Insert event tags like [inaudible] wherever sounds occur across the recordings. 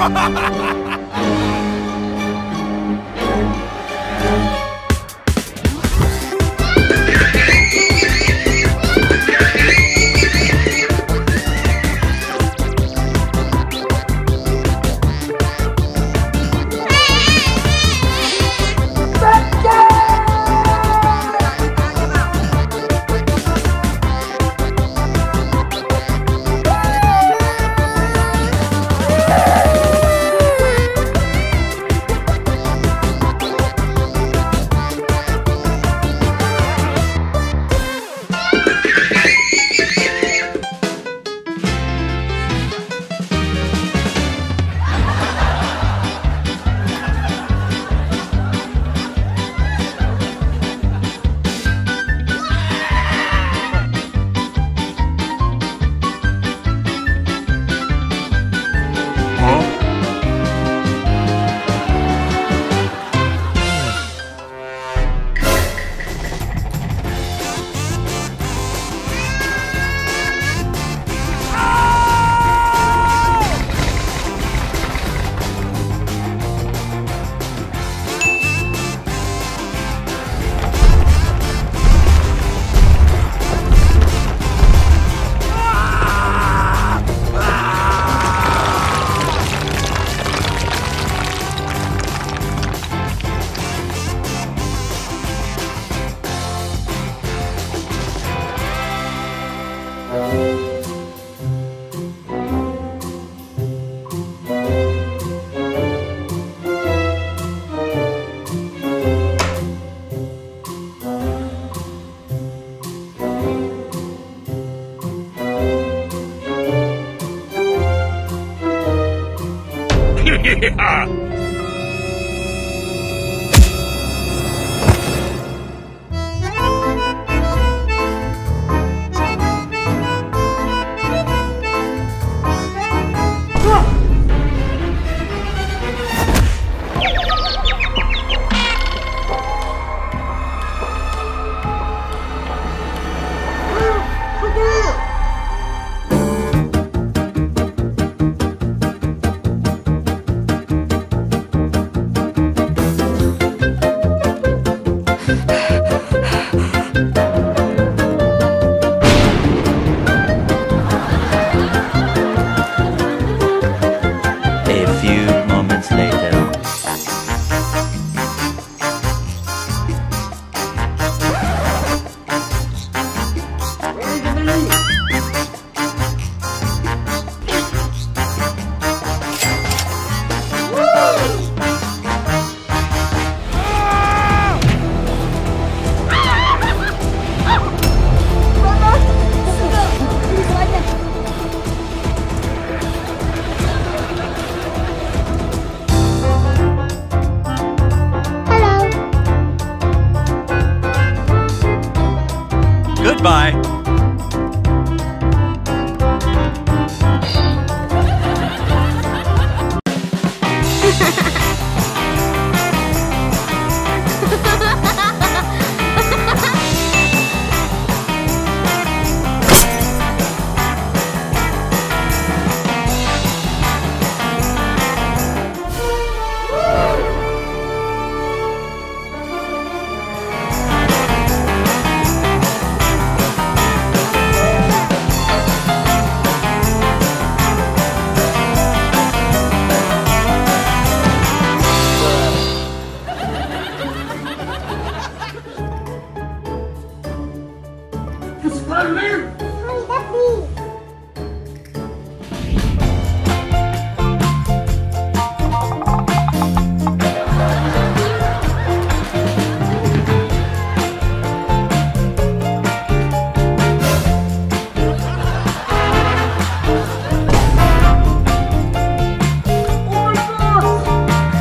Ha ha ha ha!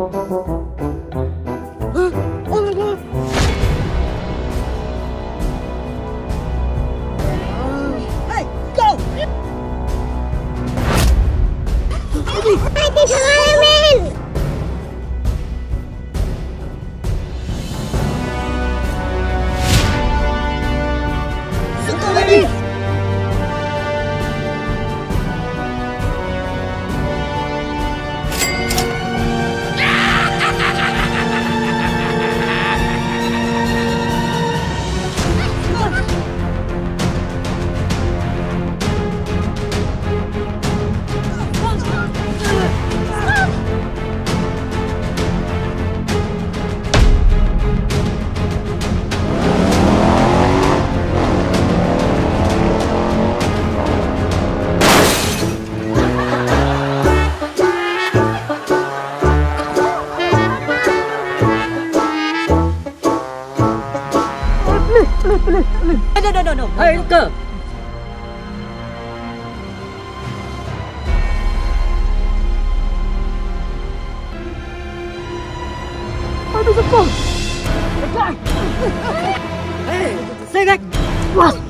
Música No, no, no, no. Hey, go. Hey, say that.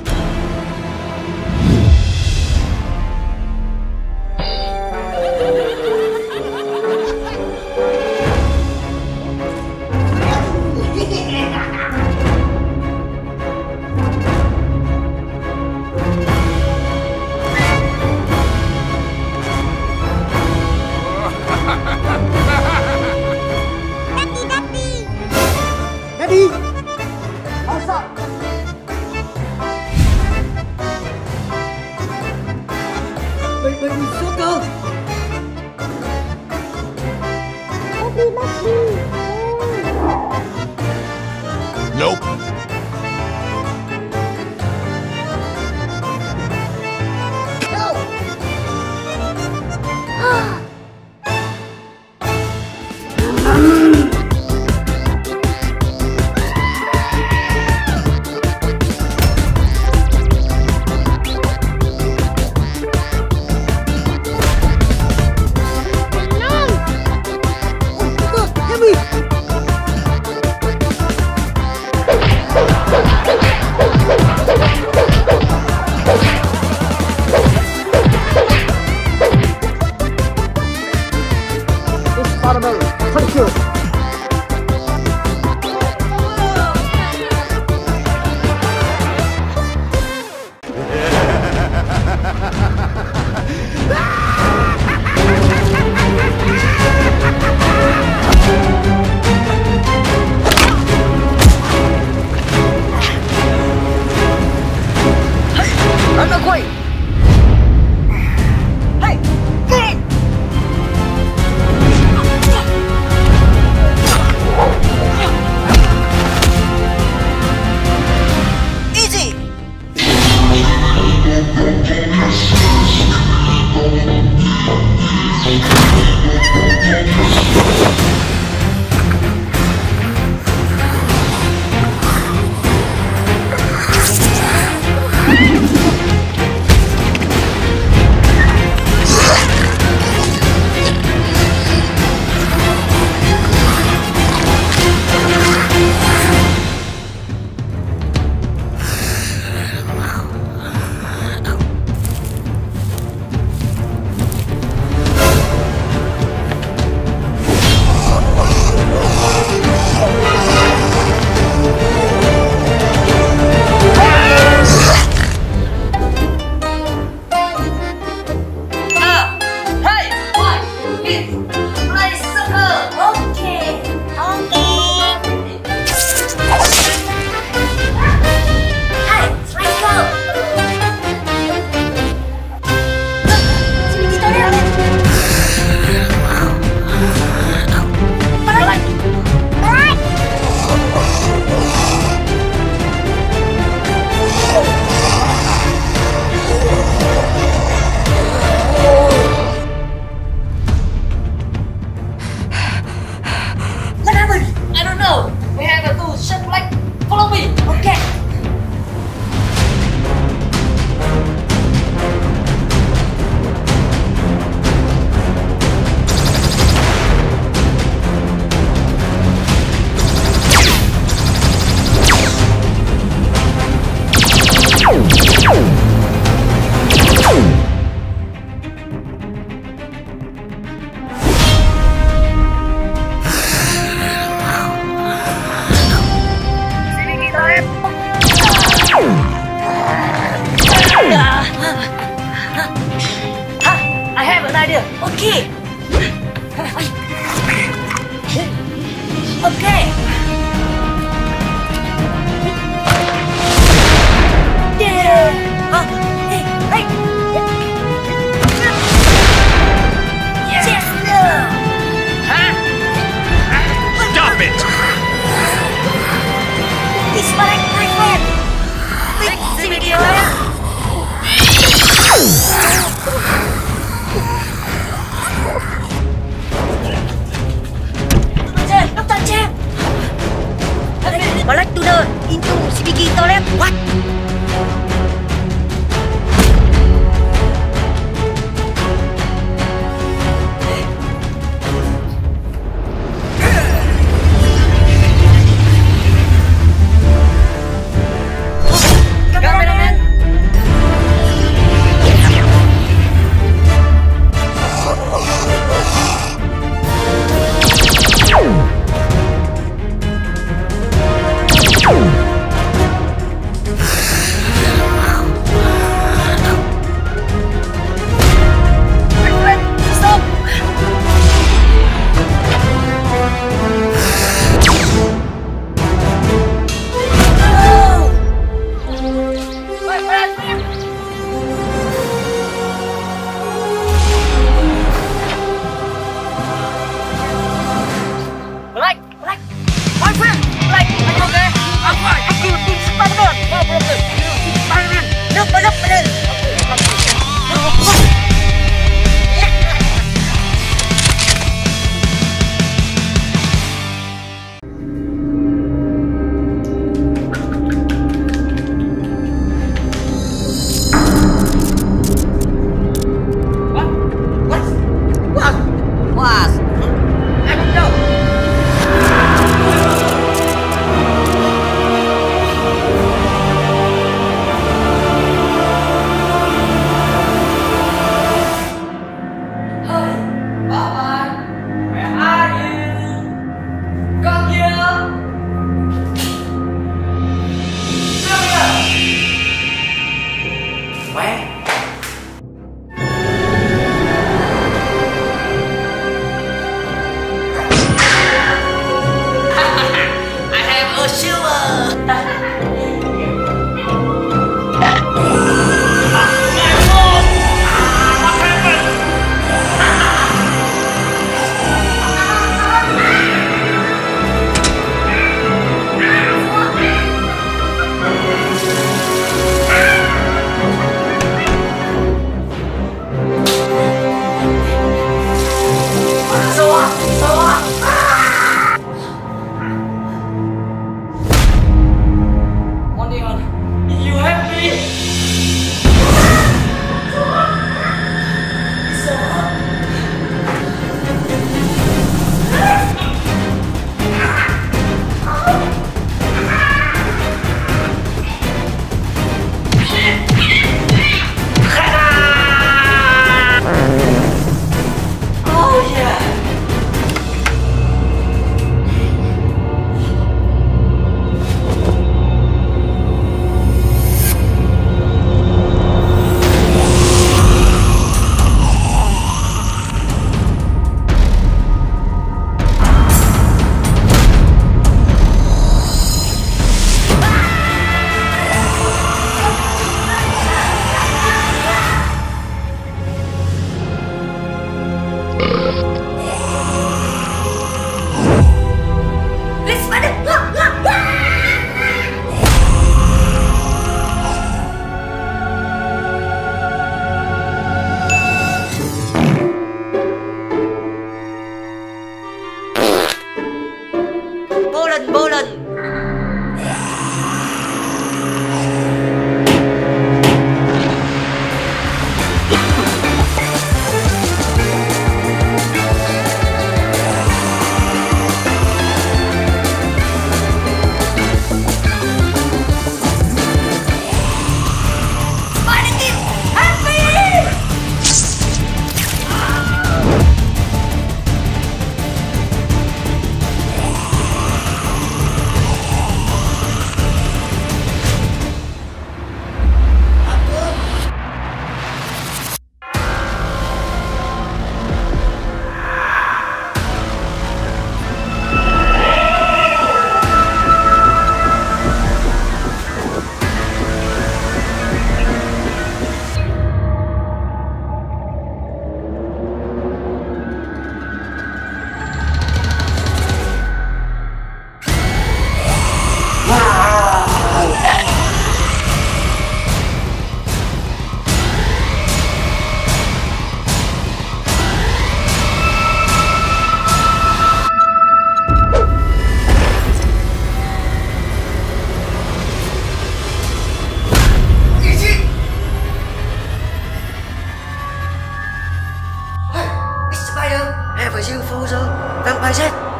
Are you for the vampire jet? No.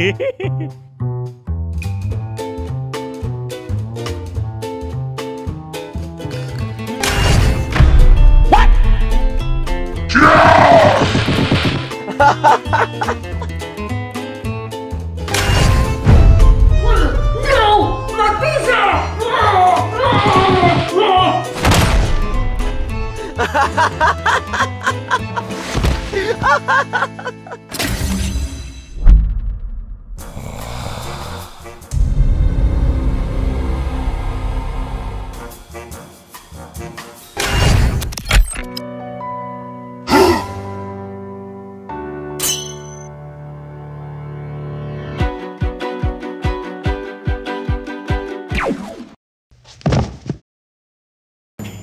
[laughs] No! My [laughs] pizza! [laughs]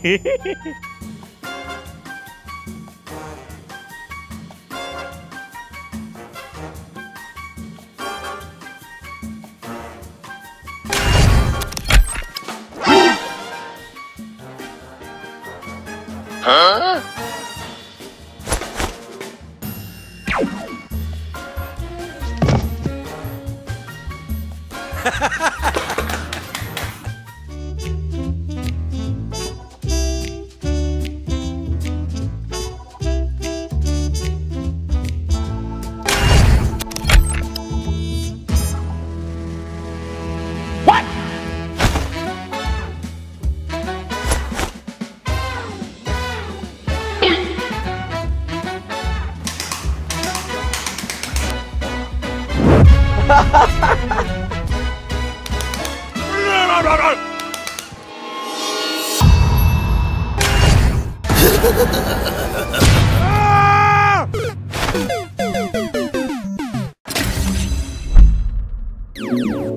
hehehehe [laughs]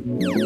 Choco!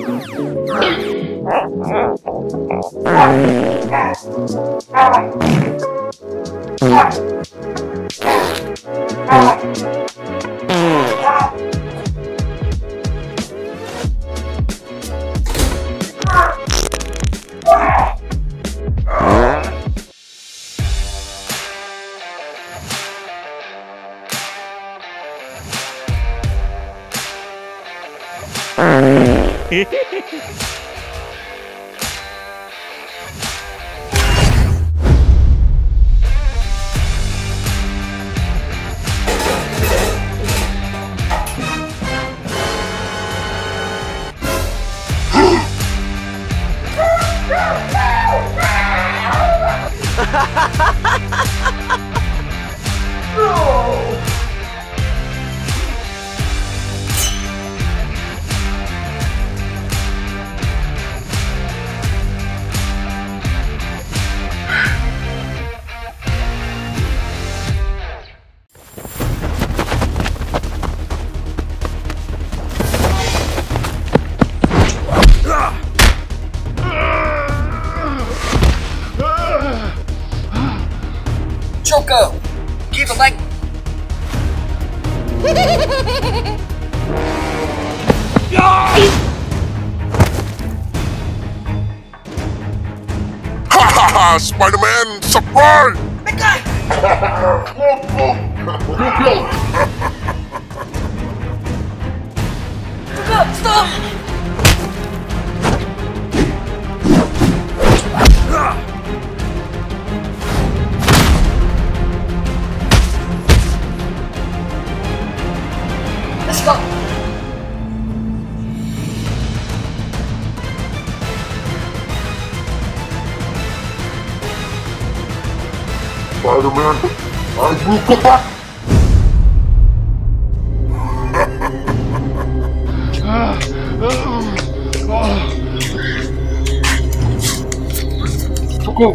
Choco!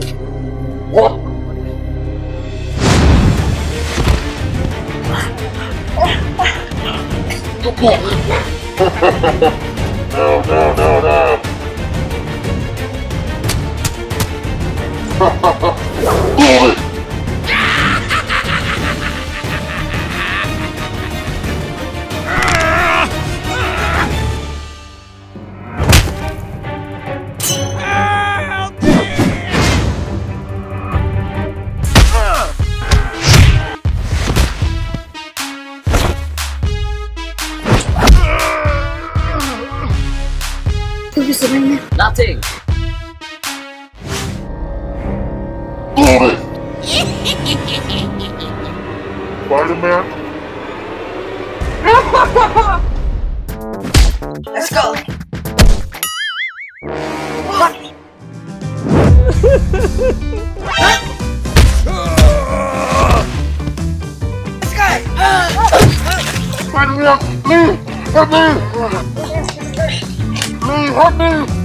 What? [laughs] No, no, no, no! Lee, help me. Lee, help me.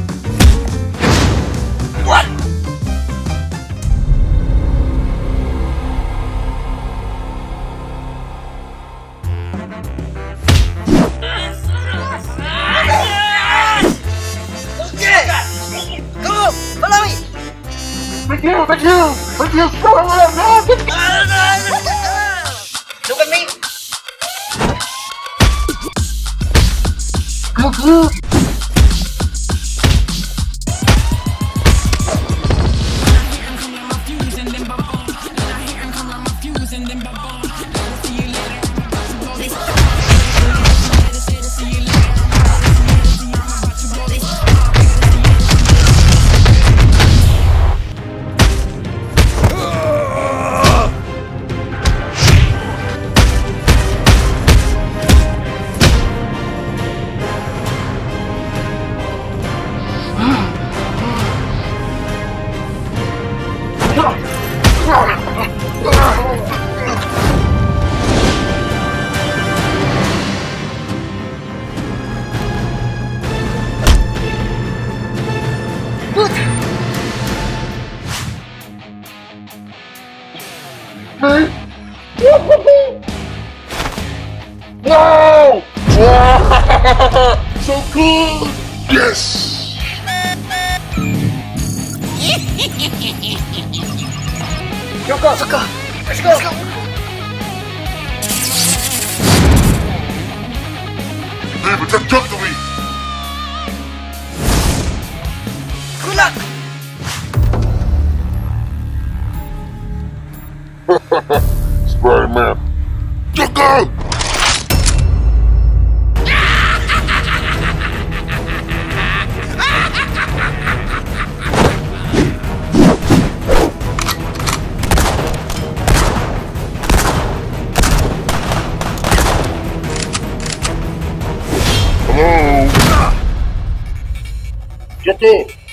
Just